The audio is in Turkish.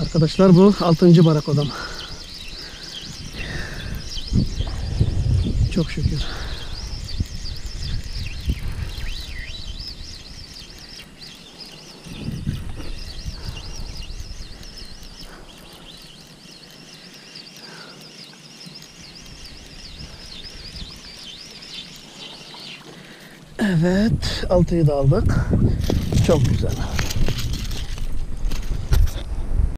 Arkadaşlar bu 6. barak odam. Çok şükür. Evet, altıyı da aldık. Çok güzel.